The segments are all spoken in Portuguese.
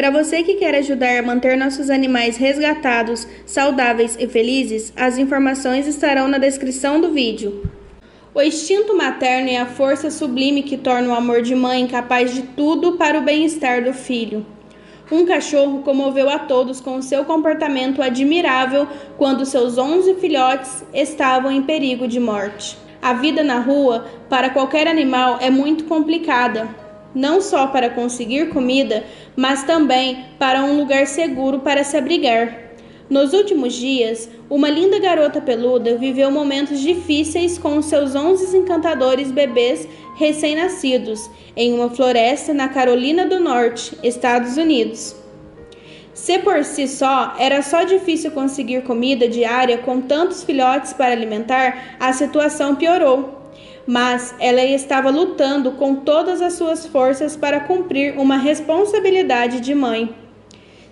Para você que quer ajudar a manter nossos animais resgatados, saudáveis e felizes, as informações estarão na descrição do vídeo. O instinto materno é a força sublime que torna o amor de mãe capaz de tudo para o bem-estar do filho. Um cachorro comoveu a todos com seu comportamento admirável quando seus onze filhotes estavam em perigo de morte. A vida na rua, para qualquer animal, é muito complicada, não só para conseguir comida, mas também para um lugar seguro para se abrigar. Nos últimos dias, uma linda garota peluda viveu momentos difíceis com seus 11 encantadores bebês recém-nascidos em uma floresta na Carolina do Norte, Estados Unidos. Se por si só era só difícil conseguir comida diária com tantos filhotes para alimentar, a situação piorou mas ela estava lutando com todas as suas forças para cumprir uma responsabilidade de mãe.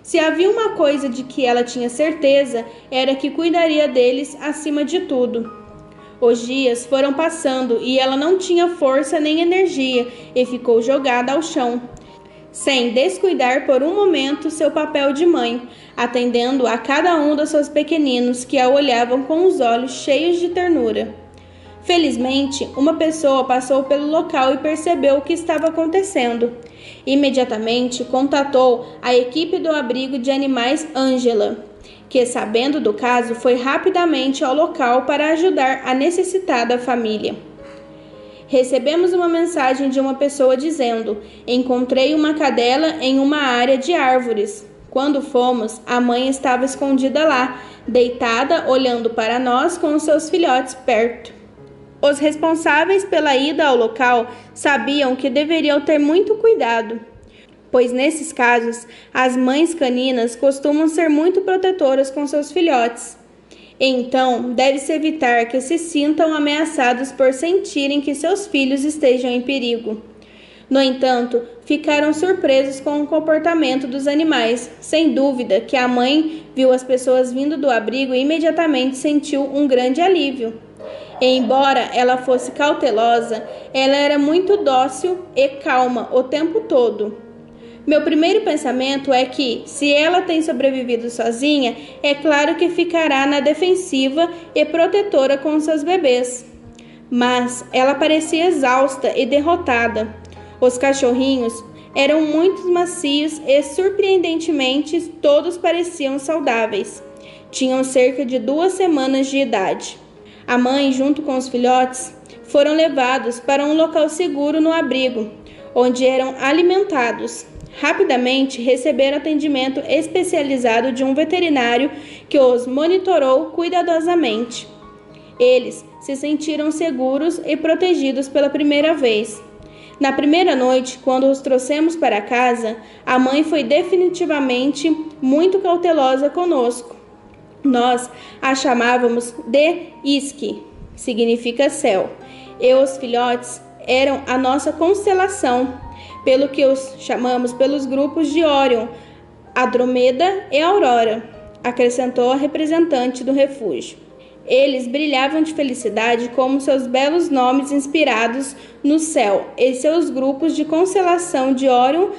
Se havia uma coisa de que ela tinha certeza, era que cuidaria deles acima de tudo. Os dias foram passando e ela não tinha força nem energia e ficou jogada ao chão, sem descuidar por um momento seu papel de mãe, atendendo a cada um dos seus pequeninos que a olhavam com os olhos cheios de ternura. Felizmente, uma pessoa passou pelo local e percebeu o que estava acontecendo. Imediatamente contatou a equipe do abrigo de animais Angela, que, sabendo do caso, foi rapidamente ao local para ajudar a necessitada família. Recebemos uma mensagem de uma pessoa dizendo: Encontrei uma cadela em uma área de árvores. Quando fomos, a mãe estava escondida lá, deitada, olhando para nós com seus filhotes perto. Os responsáveis pela ida ao local sabiam que deveriam ter muito cuidado, pois nesses casos as mães caninas costumam ser muito protetoras com seus filhotes. Então, deve-se evitar que se sintam ameaçados por sentirem que seus filhos estejam em perigo. No entanto, ficaram surpresos com o comportamento dos animais. Sem dúvida que a mãe viu as pessoas vindo do abrigo e imediatamente sentiu um grande alívio. Embora ela fosse cautelosa, ela era muito dócil e calma o tempo todo. Meu primeiro pensamento é que, se ela tem sobrevivido sozinha, é claro que ficará na defensiva e protetora com seus bebês. Mas ela parecia exausta e derrotada. Os cachorrinhos eram muito macios e, surpreendentemente, todos pareciam saudáveis. Tinham cerca de duas semanas de idade. A mãe, junto com os filhotes, foram levados para um local seguro no abrigo, onde eram alimentados. Rapidamente receberam atendimento especializado de um veterinário que os monitorou cuidadosamente. Eles se sentiram seguros e protegidos pela primeira vez. Na primeira noite, quando os trouxemos para casa, a mãe foi definitivamente muito cautelosa conosco. Nós a chamávamos de Iski, significa céu, e os filhotes eram a nossa constelação, pelo que os chamamos pelos grupos de Órion, Andromeda e Aurora, acrescentou a representante do refúgio. Eles brilhavam de felicidade como seus belos nomes inspirados no céu e seus grupos de constelação de Órion,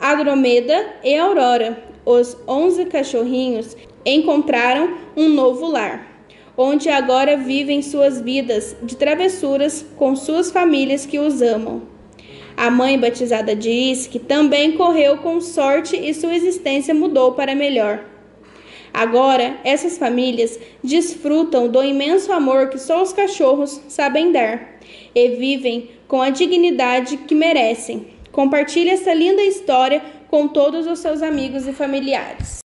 Andromeda e Aurora. Os onze cachorrinhos encontraram um novo lar, onde agora vivem suas vidas de travessuras com suas famílias que os amam. A mãe batizada diz que também correu com sorte e sua existência mudou para melhor. Agora, essas famílias desfrutam do imenso amor que só os cachorros sabem dar e vivem com a dignidade que merecem. Compartilhe essa linda história com todos os seus amigos e familiares.